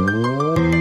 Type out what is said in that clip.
Música